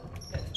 Come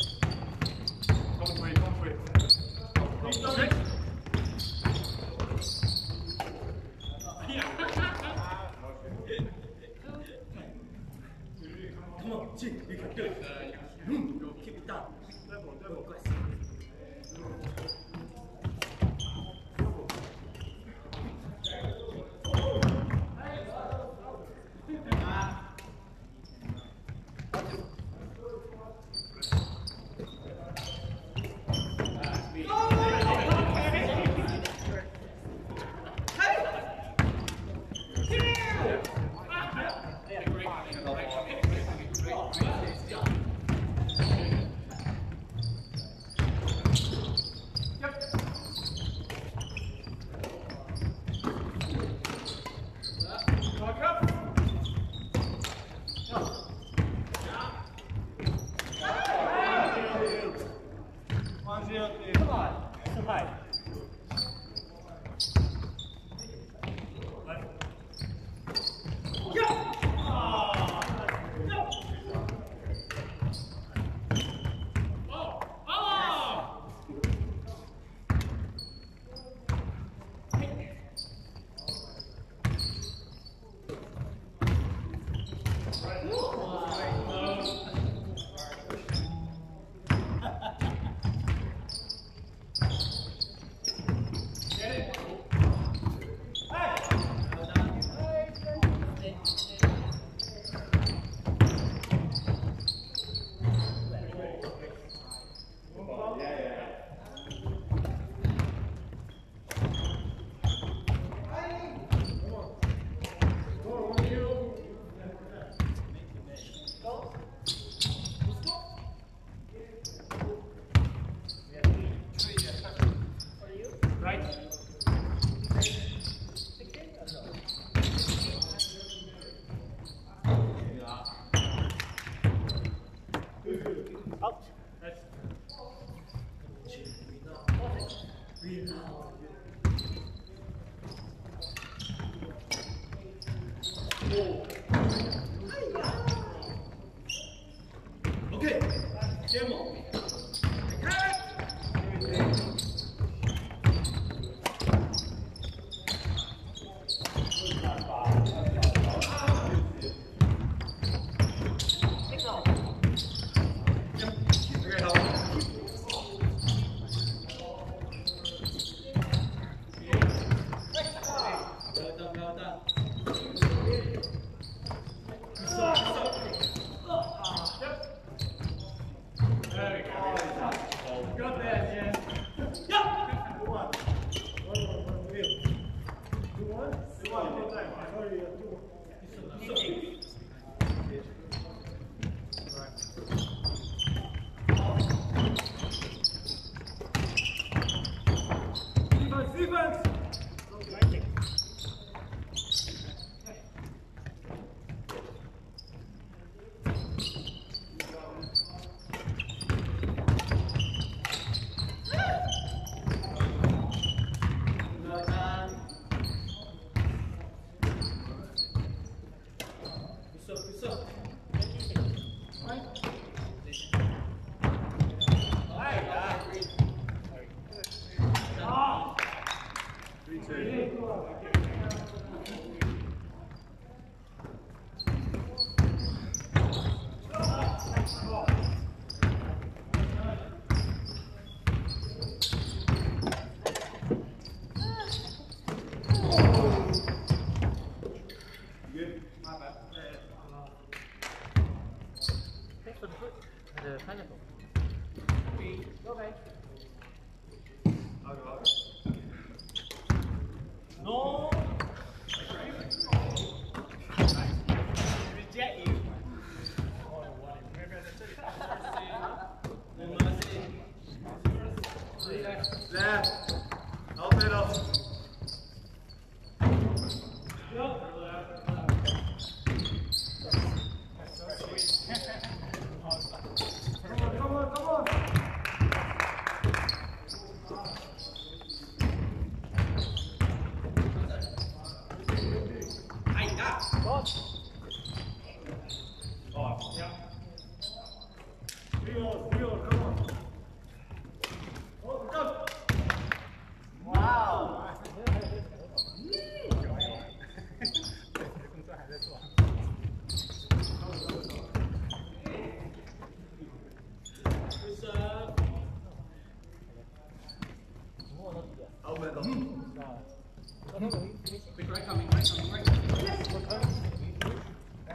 Okay,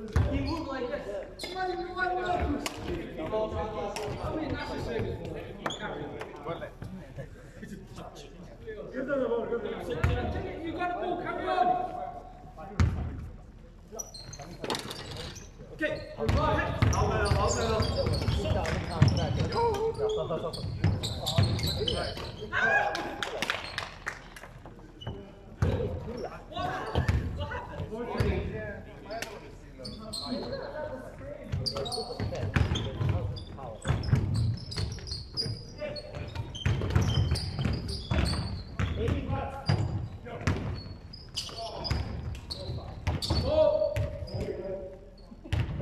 He moved like this. I mean, not to say this. It's a touch. Give them the ball. Give them the ball. You got a ball, carry on. Okay, go ahead. Almelo, Almelo. Left.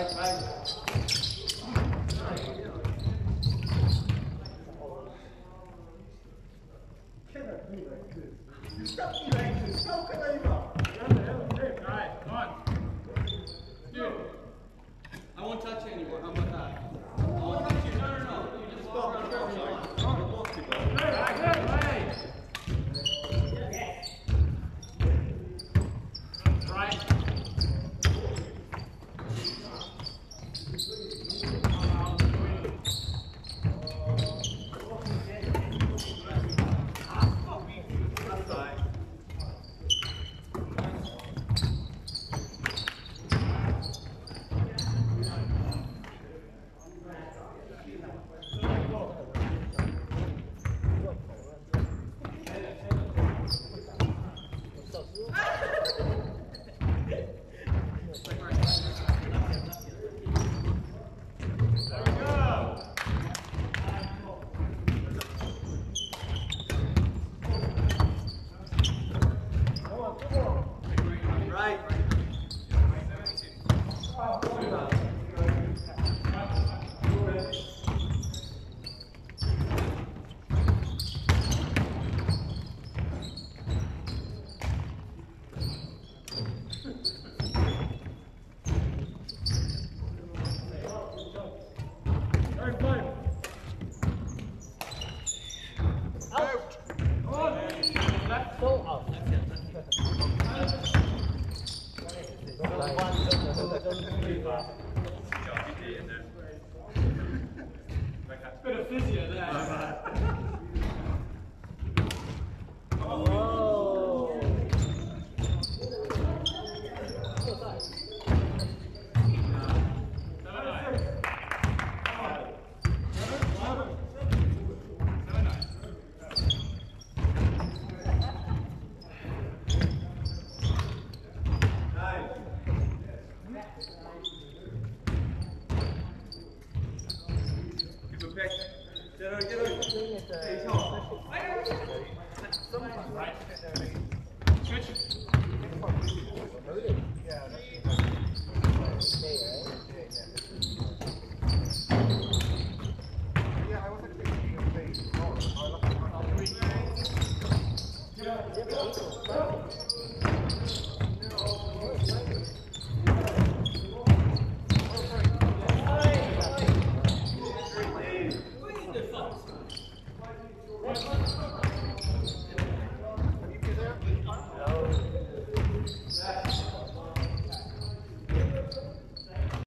Right, right. Switch.